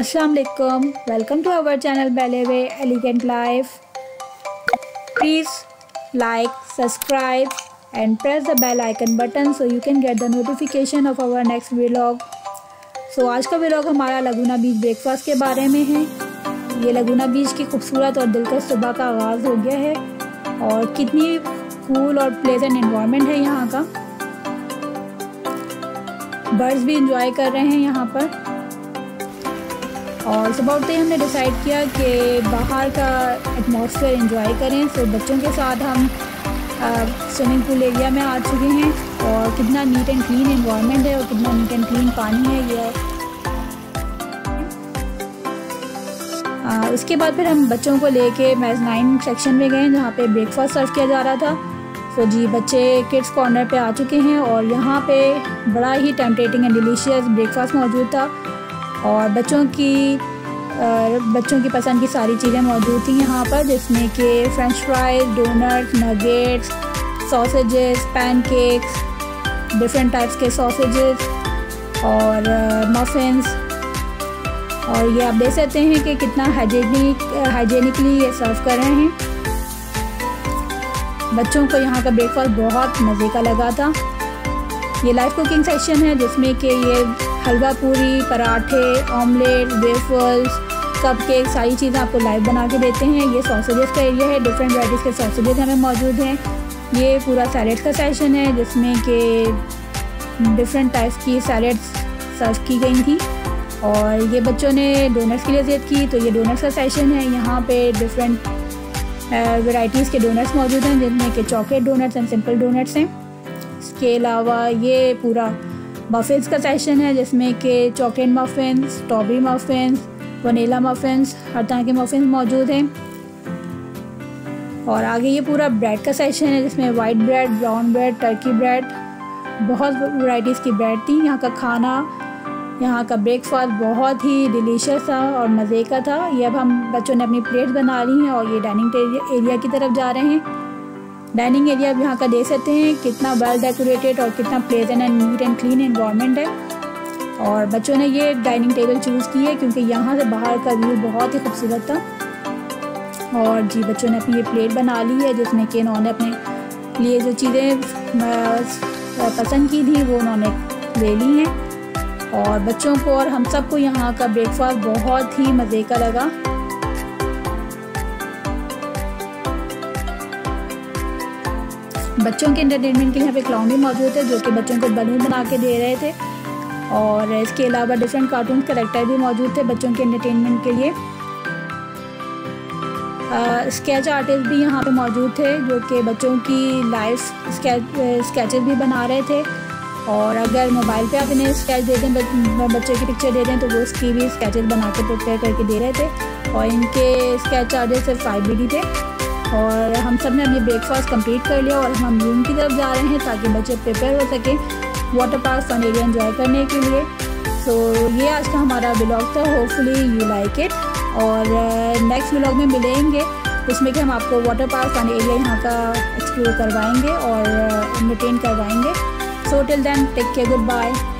असलकम welcome to our channel Bellevue elegant life please like subscribe and press the bell icon button so you can get the notification of our next vlog so आज का vlog हमारा लगुना बीच breakfast के बारे में है। ये लगुना बीच की खूबसूरत और दिलकश सुबह का आगाज़ हो गया है और कितनी कूल और प्लेजेंट इन्वामेंट है यहाँ का। बर्ड्स भी इंजॉय कर रहे हैं यहाँ पर। और सुबह उठते ही हमने डिसाइड किया कि बाहर का एटमॉस्फेयर इंजॉय करें। तो बच्चों के साथ हम स्विमिंग पूल एरिया में आ चुके हैं और कितना नीट एंड क्लीन इन्वायरमेंट है और कितना नीट एंड क्लीन पानी है ये। उसके बाद फिर हम बच्चों को लेके नाइन सेक्शन में गए जहाँ पे ब्रेकफास्ट सर्व किया जा रहा था। तो जी, बच्चे किड्स कॉर्नर पे आ चुके हैं और यहाँ पे बड़ा ही टेम्पटेटिंग एंड डिलीशियस ब्रेकफास्ट मौजूद था। और बच्चों की बच्चों की पसंद की सारी चीज़ें मौजूद थी यहाँ पर, जिसमें कि French fries doughnuts nuggets sausages pancakes different types के सॉसेजेस और मफिन्स और ये आप देख सकते हैं कि कितना हाइजेनिक हाइजेनिकली ये सर्व कर रहे हैं। बच्चों को यहाँ का ब्रेकफास्ट बहुत मज़े का लगा था। ये लाइव कुकिंग सेशन है, जिसमें कि ये हलवा पूरी, पराठे ऑमलेट वेफल्स कप केक सारी चीज़ें आपको लाइव बना के देते हैं। ये सॉसेजेस का एरिया है डिफरेंट वराइटीज़ के सॉसेजेस हमें मौजूद हैं। ये पूरा सैलेड का सेशन है, जिसमें कि डिफरेंट टाइप्स की सैलेड्स सर्व की गई थी। और ये बच्चों ने डोनट्स के लिए जिद की तो ये डोनट्स का सेशन है। यहाँ पे डिफरेंट वैरायटीज़ के डोनट्स मौजूद हैं, जिनमें कि chocolate donuts and simple donuts हैं। इसके अलावा ये पूरा मफ़िन्स का सेशन है, जिसमें कि chocolate muffin strawberry muffin vanilla muffins हर तरह के मफ़िन मौजूद हैं। और आगे ये पूरा ब्रेड का सेशन है, जिसमें white bread brown bread turkey bread बहुत वैरायटीज़ की ब्रेड थी। यहाँ का खाना, यहाँ का ब्रेकफास्ट बहुत ही डिलीशियस था और मज़े का था। ये अब हम बच्चों ने अपनी प्लेट बना ली हैं और ये डाइनिंग एरिया की तरफ़ जा रहे हैं। डाइनिंग एरिया अब यहाँ का देख सकते हैं, कितना वेल डेकोरेटेड और कितना pleasant and neat and clean environment है। और बच्चों ने ये डाइनिंग टेबल चूज़ की है, क्योंकि यहाँ से बाहर का व्यू बहुत ही खूबसूरत था। और जी, बच्चों ने अपनी ये प्लेट बना ली है, जिसमें कि इन्होंने अपने लिए जो चीज़ें पसंद की थी, वो उन्होंने ले ली हैं। और बच्चों को और हम सबको यहाँ का ब्रेकफास्ट बहुत ही मज़े का लगा। बच्चों के इंटरटेनमेंट के लिए यहाँ पे क्लाउन भी मौजूद थे, जो कि बच्चों को बलून बना के दे रहे थे। और इसके अलावा डिफरेंट कार्टून करेक्टर भी मौजूद थे बच्चों के इंटरटेनमेंट के लिए। स्केच आर्टिस्ट भी यहाँ पे मौजूद थे, जो कि बच्चों की लाइफ स्केचेस भी बना रहे थे। और अगर मोबाइल पे आप इन्हें स्केच दे दें बच्चे की पिक्चर दे दें तो वो उसकी भी स्केचेस बना के प्रिपेयर करके दे रहे थे। और इनके स्केच चार्जेस सिर्फ़ फाइव बी थे। और हम सबने अपनी ब्रेकफास्ट कंप्लीट कर लिया और हम रूम की तरफ़ जा रहे हैं ताकि बच्चे प्रिपेयर हो सकें water park fun area enjoy करने के लिए। तो ये आज का हमारा ब्लॉग था। होपफुली यू लाइक इट और नेक्स्ट ब्लॉग में मिलेंगे। उसमें कि हम आपको वाटर पार्क फन एरिया यहाँ का एक्सप्लोर करवाएँगे और इंटरटेन करवाएँगे। So till till take care good Goodbye.